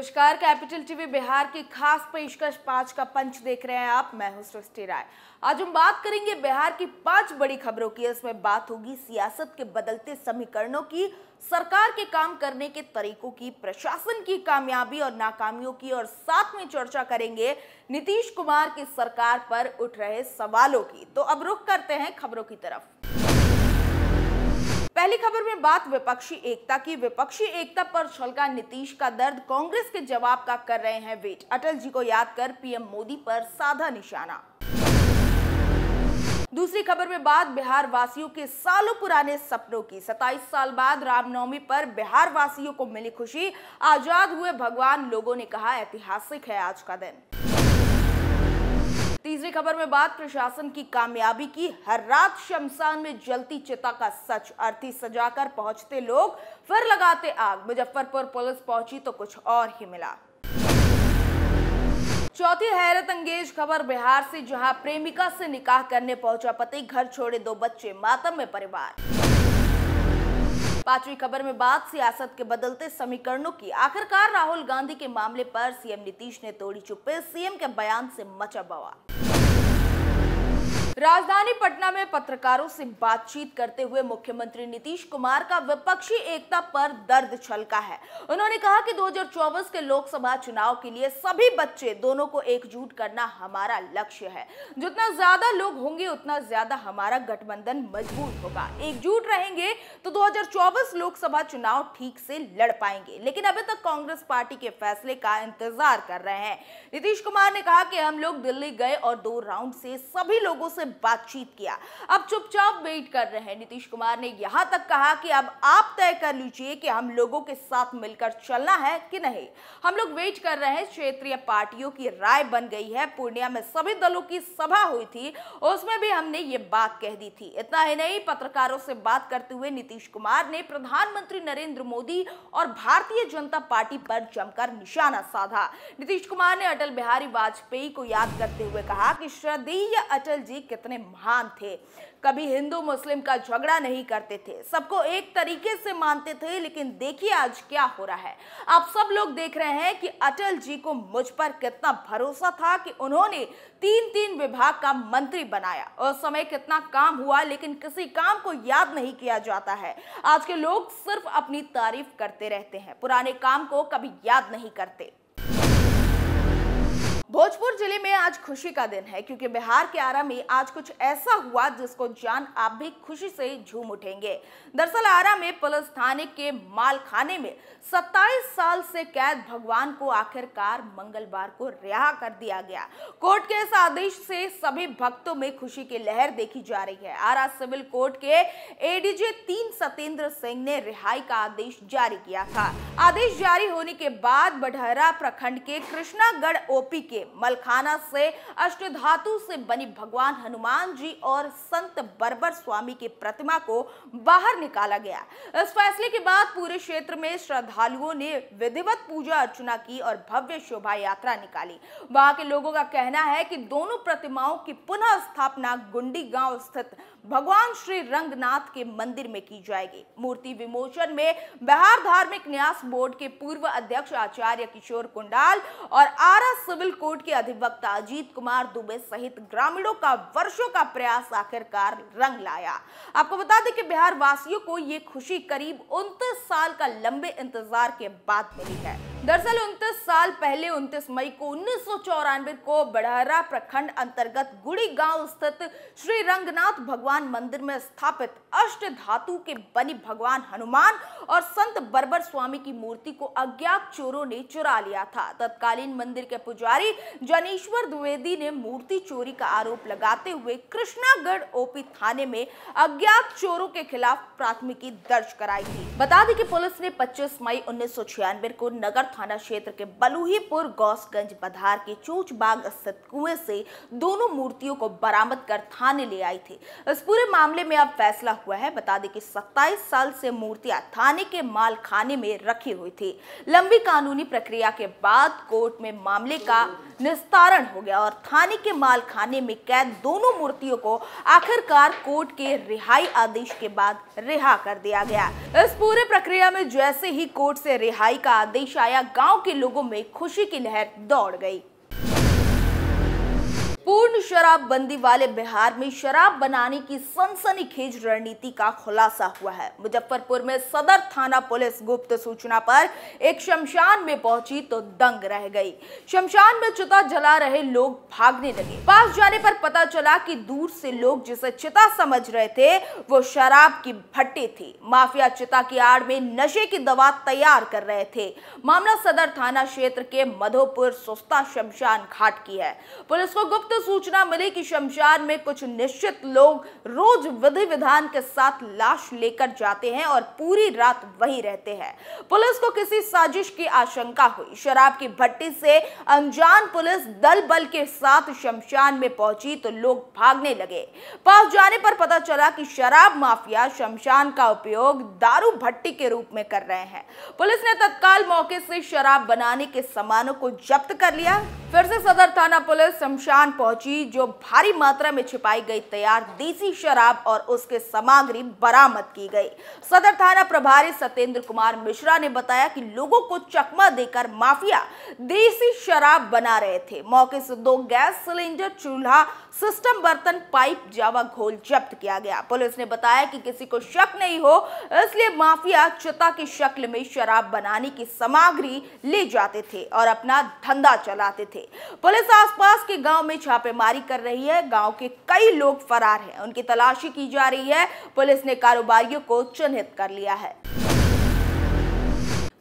नमस्कार, capital TV Bihar की खास पेशकश पाँच का पंच देख रहे हैं आप। मैं हूँ सृष्टि राय। आज हम बात करेंगे बिहार की पाँच बड़ी खबरों की। इसमें बात होगी सियासत के बदलते समीकरणों की, सरकार के काम करने के तरीकों की, प्रशासन की कामयाबी और नाकामियों की, और साथ में चर्चा करेंगे नीतीश कुमार की सरकार पर उठ रहे सवालों की। तो अब रुख करते हैं खबरों की तरफ़। पहली खबर में बात विपक्षी एकता की। विपक्षी एकता पर छलका नीतीश का दर्द, कांग्रेस के जवाब का कर रहे हैं वेट। अटल जी को याद कर पीएम मोदी पर साधा निशाना। दूसरी खबर में बात बिहार वासियों के सालों पुराने सपनों की। 27 साल बाद रामनवमी पर बिहार वासियों को मिली खुशी। आज़ाद हुए भगवान, लोगों ने कहा ऐतिहासिक है आज का दिन। तीसरी खबर में बात, प्रशासन की कामयाबी की, हर रात शमशान में जलती चिता का सच, अर्थी सजाकर पहुँचते लोग, फिर लगाते आग, मुजफ्फरपुर पुलिस पहुँची तो कुछ और ही मिला। चौथी हैरत अंगेज खबर, बिहार से जहाँ प्रेमिका से निकाह करने पहुँचा पति, घर छोड़े दो बच्चे, मातम में परिवार। पांचवी खबर में बात, सियासत के बदलते समीकरणों की। आखिरकार राहुल गांधी के मामले पर सीएम नीतीश ने तोड़ी चुप्पे, सीएम के बयान से मचा बवाल। राजधानी पटना में पत्रकारों से बातचीत करते हुए मुख्यमंत्री नीतीश कुमार का विपक्षी एकता पर दर्द छलका है। उन्होंने कहा कि 2024 के लोकसभा चुनाव के लिए सभी बच्चे दोनों को एकजुट करना हमारा लक्ष्य है। जितना ज़्यादा लोग होंगे, उतना ज़्यादा हमारा गठबंधन मज़बूत होगा। एकजुट रहेंगे तो 2024 लोकसभा चुनाव ठीक से लड़ पाएँगे। लेकिन अभी तक कांग्रेस पार्टी के फैसले का इंतज़ार कर रहे हैं। नीतीश कुमार ने कहा कि हम लोग दिल्ली गए और दो राउंड से सभी लोगों से बातचीत किया। अब चुपचाप वेट कर रहे हैं। नीतीश कुमार ने यहाँ तक कहा कि अब आप तय कर लीजिए कि हम लोगों के साथ मिलकर चलना है कि नहीं। हम लोग वेट कर रहे हैं। क्षेत्रीय पार्टियों की राय बन गई है। पूर्णिया में सभी दलों की सभा हुई थी। उसमें भी हमने ये बात कह दी थी। इतना ही नहीं, पत्रकारों से बात करते हुए नीतीश कुमार ने प्रधानमंत्री नरेंद्र मोदी और भारतीय जनता पार्टी पर जमकर निशाना साधा। नीतीश कुमार ने अटल बिहारी वाजपेयी को याद करते हुए कहा कि श्रद्धेय अटल जी कितने महान थे। कभी हिंदू, मुस्लिम का झगड़ा नहीं करते थे। सबको एक तरीके से मानते थे, लेकिन देखिए आज क्या हो रहा है। आप सब लोग देख रहे हैं कि अटल जी को मुझ पर कितना भरोसा था कि उन्होंने तीन तीन विभाग का मंत्री बनाया। उस समय कितना काम हुआ, लेकिन किसी काम को याद नहीं किया जाता है। आज के लोग सिर्फ़ अपनी तारीफ़ करते रहते हैं। पुराने काम को कभी याद नहीं करते। भोजपुर ज़िले में आज खुशी का दिन है, क्योंकि बिहार के आरा में आज कुछ ऐसा हुआ जिसको जान आप भी खुशी से झूम उठेंगे। दरअसल आरा में पुलिस थाने के मालखाने में 27 साल से कैद भगवान को आखिरकार मंगलवार को रिहा कर दिया गया। कोर्ट के इस आदेश से सभी भक्तों में खुशी की लहर देखी जा रही है। आरा सिविल कोर्ट के एडीजे तीन सत्येंद्र सिंह ने रिहाई का आदेश जारी किया था। आदेश जारी होने के बाद बढ़हरा प्रखंड के कृष्णागढ़ ओपी के मलखाना से, अष्टधातु से बनी भगवान हनुमान जी और संत बरबर स्वामी की प्रतिमा को बाहर निकाला गया। इस फैसले के बाद पूरे क्षेत्र में श्रद्धालुओं ने विधिवत पूजा अर्चना की और भव्य शोभा यात्रा निकाली। वहाँ के लोगों का कहना है कि दोनों प्रतिमाओं की पुनः स्थापना गुंडी गाँव स्थित भगवान श्री रंगनाथ के मंदिर में की जाएगी। मूर्ति विमोचन में बिहार धार्मिक न्यास बोर्ड के पूर्व अध्यक्ष आचार्य किशोर कुंडाल और आरा सिविल कोर्ट के अधिवक्ता अजीत कुमार दुबे सहित ग्रामीणों का वर्षों का प्रयास आखिरकार रंग लाया। आपको बता दें कि बिहार वासियों को ये खुशी करीब उनतीस साल का लंबे इंतज़ार के बाद मिली है। दरअसल उनतीस साल पहले 29 मई को उन्नीस सौ चौरानवे को बड़हरा प्रखंड अंतर्गत गुड़ी गाँव स्थित श्री रंगनाथ भगवान मंदिर में स्थापित अष्ट धातु के बनी भगवान हनुमान और संत बरबर स्वामी की मूर्ति को अज्ञात चोरों ने चुरा लिया था। तत्कालीन मंदिर के पुजारी जनेश्वर द्विवेदी ने मूर्ति चोरी का आरोप लगाते हुए कृष्णागढ़ ओपी थाने में अज्ञात चोरों के खिलाफ प्राथमिकी दर्ज कराई थी। बता दें कि पुलिस ने 25 मई उन्नीस सौ छियानवे को नगर थाना क्षेत्र के बलूहीपुर गौसगंज बधार के चोचबाग स्थित कुएँ से दोनों मूर्तियों को बरामद कर थाने ले आई थी। इस पूरे मामले में अब फैसला हुआ है। बता दें कि 27 साल से मूर्तियाँ थाने के माल खाने में रखी हुई थी। लंबी कानूनी प्रक्रिया के बाद कोर्ट में मामले का निस्तारण हो गया और थाने के माल खाने में कैद दोनों मूर्तियों को आखिरकार कोर्ट के रिहाई आदेश के बाद रिहा कर दिया गया। इस पूरे प्रक्रिया में जैसे ही कोर्ट से रिहाई का आदेश आया गाँव के लोगों में खुशी की लहर दौड़ गई। पूर्ण शराबबंदी वाले बिहार में शराब बनाने की सनसनीखेज रणनीति का खुलासा हुआ है। मुजफ्फरपुर में सदर थाना पुलिस गुप्त सूचना पर एक शमशान में पहुँची तो दंग रह गई। शमशान में चिता जला रहे लोग भागने लगे। पास जाने पर पता चला कि दूर से लोग जिसे चिता समझ रहे थे, वो शराब की भट्टी थी। माफिया चिता की आड़ में नशे की दवा तैयार कर रहे थे। मामला सदर थाना क्षेत्र के मधोपुर सुस्ता शमशान घाट की है। पुलिस को गुप्त सूचना मिली कि शमशान में कुछ निश्चित लोग रोज विधि विधान के साथ लाश लेकर जाते हैं और पूरी रात वहीं रहते हैं। पुलिस को किसी साजिश की आशंका हुई। शराब की भट्टी से अनजान पुलिस दल बल के साथ शमशान में पहुँची तो लोग भागने लगे। पास जाने पर पता चला कि शराब माफिया शमशान का उपयोग दारू भट्टी के रूप में कर रहे हैं। पुलिस ने तत्काल मौके से शराब बनाने के सामानों को जब्त कर लिया। फिर से सदर थाना पुलिस शमशान पहुँची। जो भारी मात्रा में छिपाई गई तैयार देसी शराब और उसके सामग्री बरामद की गई। सदर थाना प्रभारी सत्येंद्र कुमार मिश्रा ने बताया कि लोगों को चकमा देकर माफिया देसी शराब बना रहे थे। मौके से दो गैस सिलेंडर, चूल्हा, सिस्टम बर्तन, पाइप, जावा घोल जब्त किया गया। पुलिस ने बताया कि किसी को शक नहीं हो, इसलिए माफिया चिता की शक्ल में शराब बनाने की सामग्री ले जाते थे और अपना धंधा चलाते थे। पुलिस आसपास के गाँव में छापेमारी कर रही है। गाँव के कई लोग फरार हैं। उनकी तलाशी की जा रही है। पुलिस ने कारोबारियों को चिन्हित कर लिया है।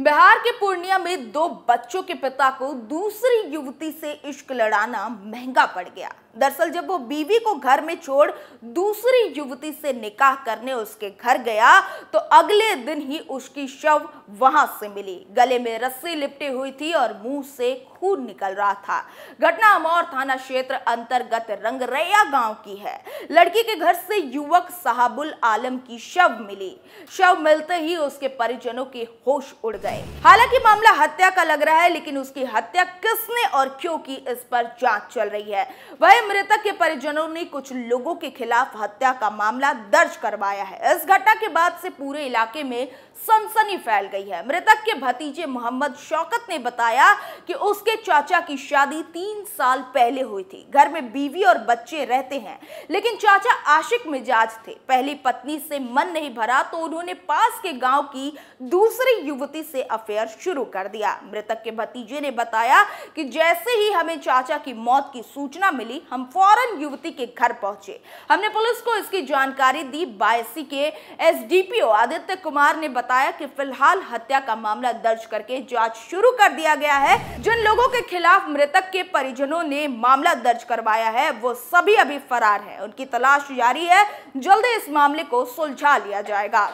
बिहार के पूर्णिया में दो बच्चों के पिता को दूसरी युवती से इश्क लड़ाना महँगा पड़ गया। दरअसल जब वो बीवी को घर में छोड़ दूसरी युवती से निकाह करने उसके घर गया तो अगले दिन ही उसकी शव वहाँ से मिली। गले में रस्सी लिपटी हुई थी और मुँह से खून निकल रहा था। घटना अमौर थाना क्षेत्र अंतर्गत रंगरैया गाँव की है। लड़की के घर से युवक साहबुल आलम की शव मिली। शव मिलते ही उसके परिजनों के होश उड़ गए। हालाँकि मामला हत्या का लग रहा है, लेकिन उसकी हत्या किसने और क्यों की इस पर जाँच चल रही है। वही मृतक के परिजनों ने कुछ लोगों के खिलाफ हत्या का मामला दर्ज करवाया है। इस घटना के बाद से पूरे इलाके में सनसनी फैल गई है। मृतक के भतीजे मोहम्मद शौकत ने बताया कि उसके चाचा की शादी तीन साल पहले हुई थी। घर में बीवी और बच्चे रहते हैं, लेकिन चाचा आशिक मिजाज थे। पहली पत्नी से मन नहीं भरा तो उन्होंने पास के गाँव की दूसरी युवती से अफेयर शुरू कर दिया। मृतक के भतीजे ने बताया कि जैसे ही हमें चाचा की मौत की सूचना मिली हम फ़ौरन युवती के घर पहुँचे। हमने पुलिस को इसकी जानकारी दी। बायसी के एसडीपीओ आदित्य कुमार ने बताया कि फ़िलहाल हत्या का मामला दर्ज करके जाँच शुरू कर दिया गया है। जिन लोगों के खिलाफ मृतक के परिजनों ने मामला दर्ज करवाया है, वो सभी अभी फरार है। उनकी तलाश जारी है। जल्द इस मामले को सुलझा लिया जाएगा।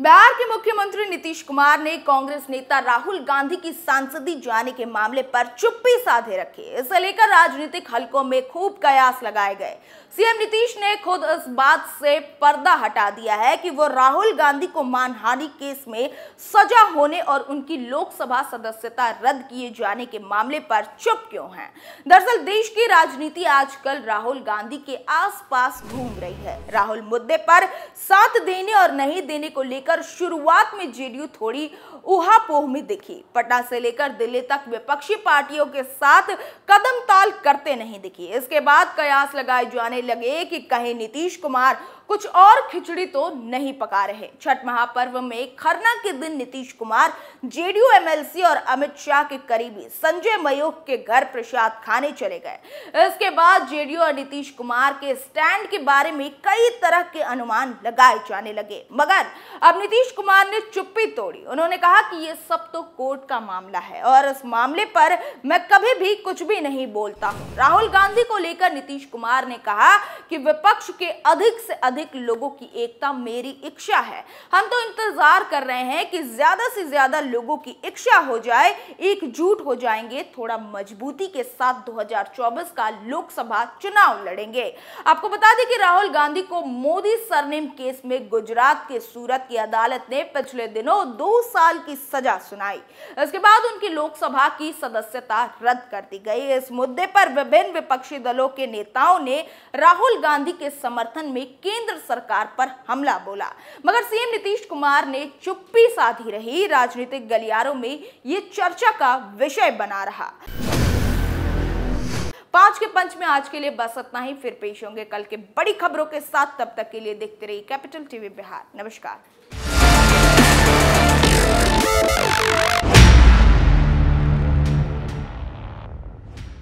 बिहार के मुख्यमंत्री नीतीश कुमार ने कांग्रेस नेता राहुल गांधी की सांसदी जाने के मामले पर चुप्पी साधे रखी। इसे लेकर राजनीतिक हलकों में खूब कयास लगाए गए। सीएम नीतीश ने खुद इस बात से पर्दा हटा दिया है कि वो राहुल गांधी को मानहानि केस में सजा होने और उनकी लोकसभा सदस्यता रद्द किए जाने के मामले पर चुप क्यों हैं? दरअसल देश की राजनीति आजकल राहुल गांधी के आसपास घूम रही है। राहुल मुद्दे पर साथ देने और नहीं देने को लेकर शुरुआत में जेडीयू थोड़ी उहापोह में दिखी। पटना से लेकर दिल्ली तक विपक्षी पार्टियों के साथ कदम ताल करते नहीं दिखी। इसके बाद कयास लगाए जाने लगे कि कहीं नीतीश कुमार कुछ और खिचड़ी तो नहीं पका रहे। छठ महापर्व में खरना के दिन नीतीश कुमार, जेडीयू एमएलसी और अमित शाह के करीबी संजय मयूख के घर प्रसाद खाने चले गए। इसके बाद जेडीयू और नीतीश कुमार के स्टैंड के बारे में कई तरह के अनुमान लगाए जाने लगे। मगर अब नीतीश कुमार ने चुप्पी तोड़ी। उन्होंने कहा कि ये सब तो कोर्ट का मामला है और इस मामले पर मैं कभी भी कुछ भी नहीं बोलता राहुल गांधी को लेकर नीतीश कुमार ने कहा कि विपक्ष के अधिक से अधिक अधिक लोगों की एकता मेरी इच्छा है। हम तो इंतज़ार कर रहे हैं कि ज़्यादा से ज़्यादा लोगों की इच्छा हो जाए, एकजुट हो जाएँगे, थोड़ा मजबूती के साथ 2024 का लोकसभा चुनाव लड़ेंगे। आपको बता दें कि राहुल गांधी को मोदी सरनेम केस में गुजरात के सूरत की अदालत ने पिछले दिनों दो साल की सजा सुनाई। इसके बाद उनकी लोकसभा की सदस्यता रद्द कर दी गई। इस मुद्दे पर विभिन्न विपक्षी दलों के नेताओं ने राहुल गांधी के समर्थन में केंद्र सरकार पर हमला बोला। मगर सीएम नीतीश कुमार ने चुप्पी साधी रही, राजनीतिक गलियारों में ये चर्चा का विषय बना रहा। पाँच के पंच में आज के लिए बस इतना ही, फिर पेश होंगे कल के बड़ी खबरों के साथ, तब तक के लिए देखते रहिए कैपिटल टीवी बिहार। नमस्कार।